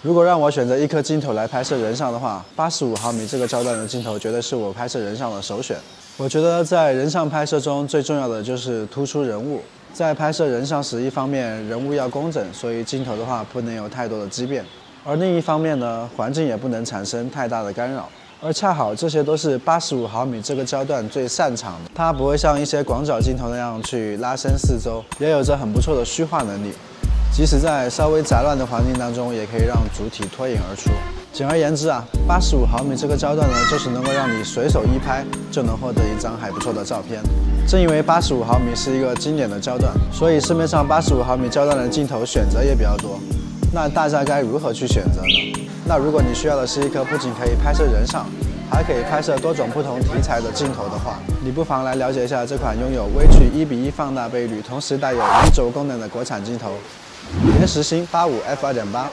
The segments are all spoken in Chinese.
如果让我选择一颗镜头来拍摄人像的话，八十五毫米这个焦段的镜头绝对是我拍摄人像的首选。我觉得在人像拍摄中最重要的就是突出人物。在拍摄人像时，一方面人物要工整，所以镜头的话不能有太多的畸变；而另一方面呢，环境也不能产生太大的干扰。而恰好这些都是八十五毫米这个焦段最擅长的，它不会像一些广角镜头那样去拉伸四周，也有着很不错的虚化能力。即使在稍微杂乱的环境当中，也可以让主体脱颖而出。简而言之啊，八十五毫米这个焦段呢，就是能够让你随手一拍就能获得一张还不错的照片。正因为八十五毫米是一个经典的焦段，所以市面上八十五毫米焦段的镜头选择也比较多。那大家该如何去选择呢？那如果你需要的是一颗不仅可以拍摄人像，还可以拍摄多种不同题材的镜头的话，你不妨来了解一下这款拥有微距一比一放大倍率，同时带有移轴功能的国产镜头——原时星八五 f 二点八。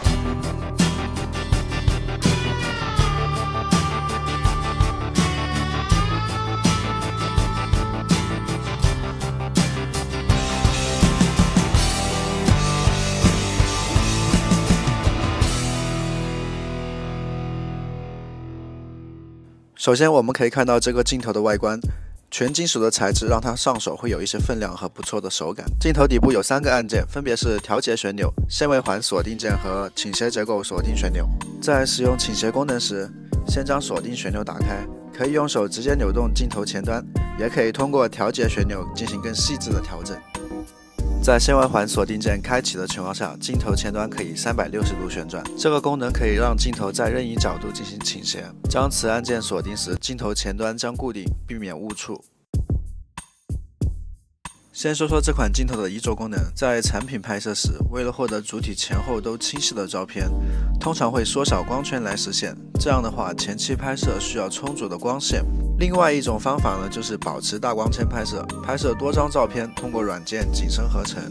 首先，我们可以看到这个镜头的外观，全金属的材质让它上手会有一些分量和不错的手感。镜头底部有三个按键，分别是调节旋钮、限位环锁定键和倾斜结构锁定旋钮。在使用倾斜功能时，先将锁定旋钮打开，可以用手直接扭动镜头前端，也可以通过调节旋钮进行更细致的调整。在限位环锁定键开启的情况下，镜头前端可以三百六十度旋转。这个功能可以让镜头在任意角度进行倾斜。将此按键锁定时，镜头前端将固定，避免误触。先说说这款镜头的移轴功能，在产品拍摄时，为了获得主体前后都清晰的照片，通常会缩小光圈来实现。这样的话，前期拍摄需要充足的光线。另外一种方法呢，就是保持大光圈拍摄，拍摄多张照片，通过软件景深合成。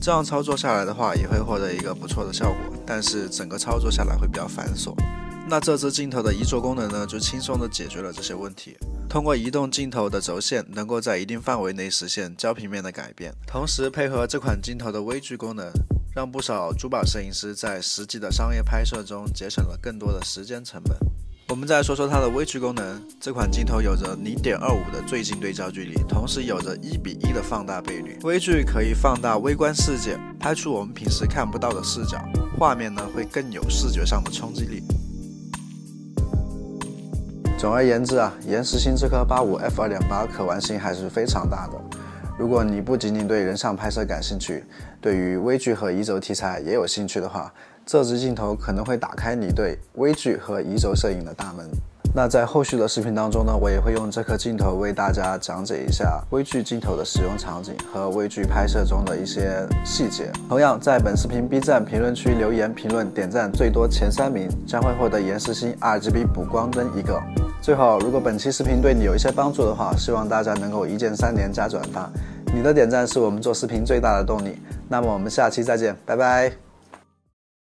这样操作下来的话，也会获得一个不错的效果，但是整个操作下来会比较繁琐。那这支镜头的移轴功能呢，就轻松的解决了这些问题。通过移动镜头的轴线，能够在一定范围内实现焦平面的改变。同时配合这款镜头的微距功能，让不少珠宝摄影师在实际的商业拍摄中节省了更多的时间成本。我们再说说它的微距功能，这款镜头有着零点二五的最近对焦距离，同时有着一比一的放大倍率。微距可以放大微观世界，拍出我们平时看不到的视角，画面呢会更有视觉上的冲击力。总而言之啊，岩石星这颗八五 f 二点八可玩性还是非常大的。如果你不仅仅对人像拍摄感兴趣，对于微距和移轴题材也有兴趣的话，这支镜头可能会打开你对微距和移轴摄影的大门。那在后续的视频当中呢，我也会用这颗镜头为大家讲解一下微距镜头的使用场景和微距拍摄中的一些细节。同样，在本视频 B 站评论区留言评论点赞最多前三名将会获得延时星 RGB 补光灯一个。最后，如果本期视频对你有一些帮助的话，希望大家能够一键三连加转发，你的点赞是我们做视频最大的动力。那么我们下期再见，拜拜。